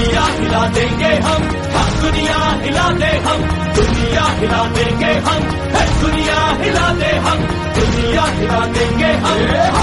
दुनिया हिला देंगे हम हम दुनिया हिला दे हम, दुनिया हिला देंगे हम दुनिया हिला दे हम, दुनिया हिला देंगे हम।